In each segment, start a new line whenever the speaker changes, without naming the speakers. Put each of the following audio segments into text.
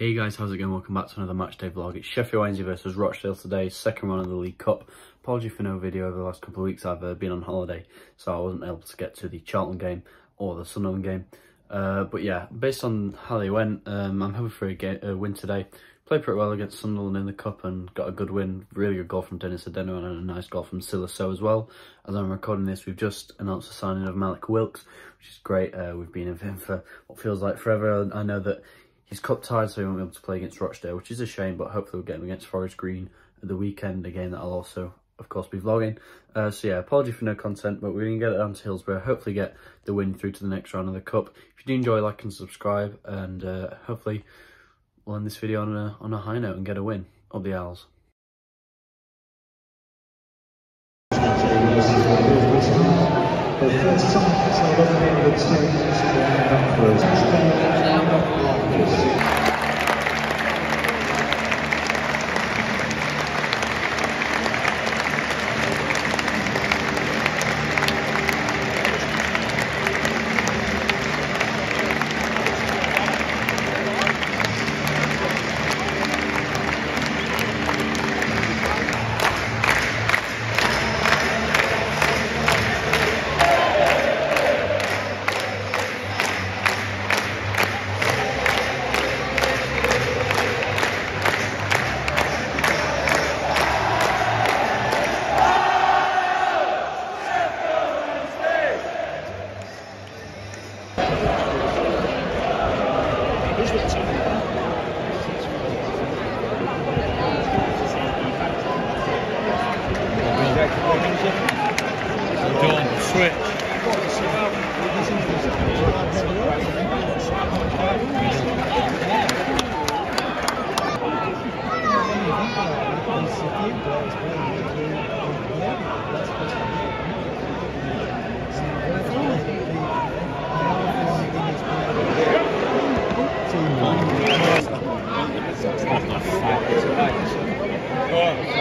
Hey guys, how's it going? Welcome back to another matchday vlog. It's Sheffield Wednesday versus Rochdale today, second round of the League Cup. Apology for no video over the last couple of weeks. I've uh, been on holiday, so I wasn't able to get to the Charlton game or the Sunderland game. Uh, but yeah, based on how they went, um, I'm hoping for a, a win today. Played pretty well against Sunderland in the Cup and got a good win. Really good goal from Dennis Adeniran and a nice goal from Silaso as well. As I'm recording this, we've just announced the signing of Mallik Wilks, which is great. Uh, we've been in him for what feels like forever. I know that He's cup tied, so he won't be able to play against Rochdale, which is a shame, but hopefully we'll get him against Forest Green at the weekend, a game that I'll also, of course, be vlogging. Uh, so yeah, apology for no content, but we're going to get it down to Hillsborough, hopefully get the win through to the next round of the Cup. If you do enjoy, like and subscribe, and uh, hopefully we'll end this video on a, on a high note and get a win. Up the Owls.
Done. Switch.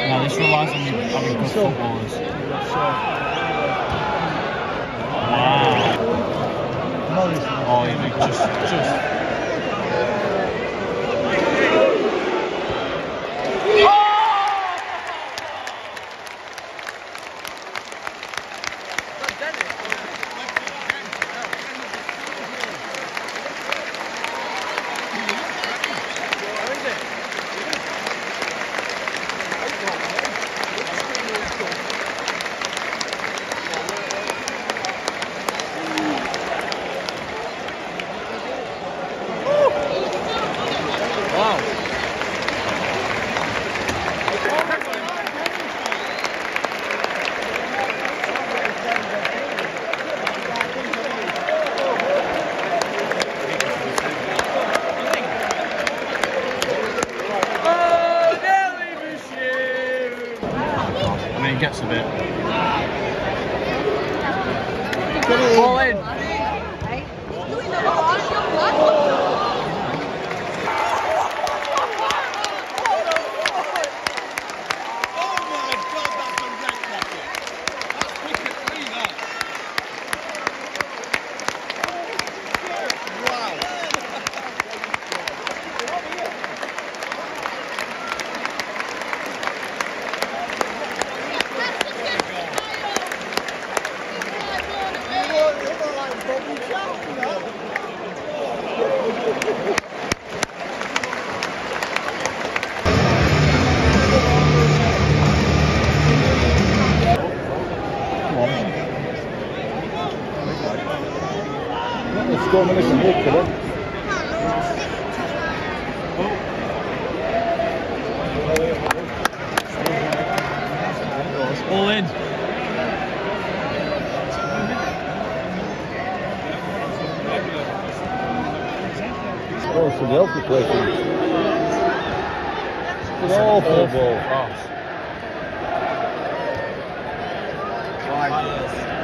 No, this relies on you Wow. Oh, you just, just. I mean, it gets a bit. Fall in.
Let's go and listen to it.
All in.
Oh, it's an healthy question. It's an awful ball.
cross. Hello.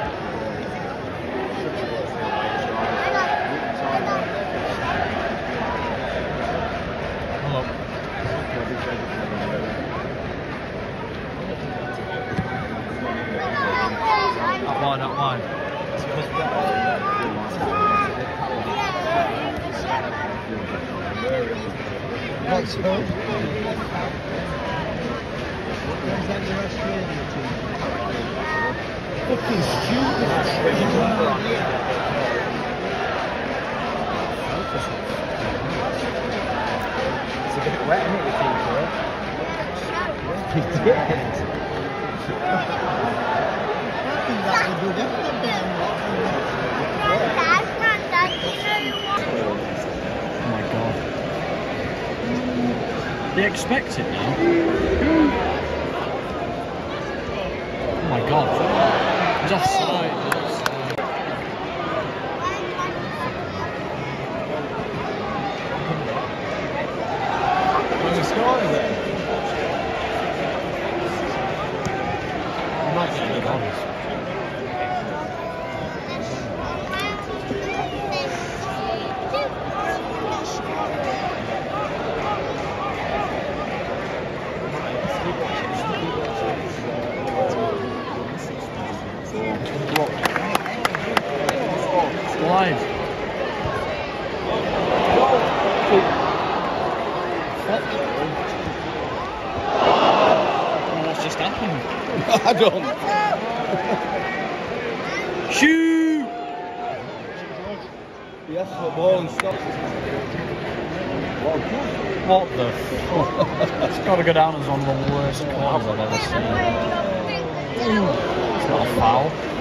Up line, up line.
What's who? Is that your Australian team? Fucking
It's a bit wet, isn't it, the team for it? He did.
Oh my god. They expect it now. Oh my god.
We scored, is it?
He might get big odds. Slide. Oh, What's just happened?
I don't.
Shoot!
For the ball and stopped.
What the it's got to go down as one of the worst calls I've ever seen. It's not a foul.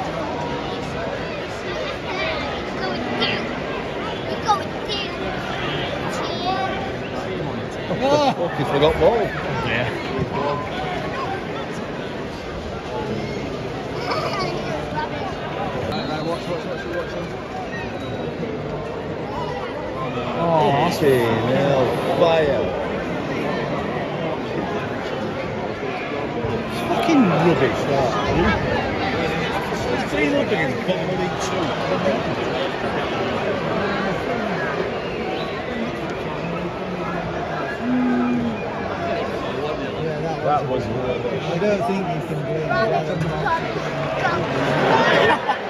Fuck, he forgot ball.
Yeah. Oh, that's
Fucking hell, fire.
Fucking rubbish, that.
Three up against bottom of League Two.
Yeah, that,
That was
I don't think you can blame that.